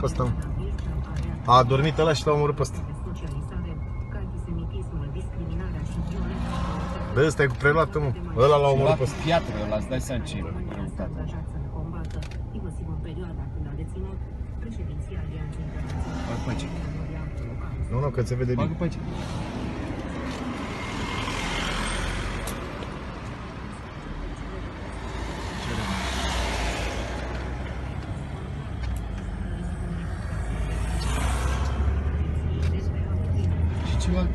pe ăsta. mă. A adormit ăla și l-a omorât pe ăsta. Bă, ăsta e cu preluată, mă. Ăla l-a omorât pe ăsta. piatră, ăla, îți dai seama ce greutate. Bagă pe aici. Nu, nu, că se vede Bagă bine. pe aici. çival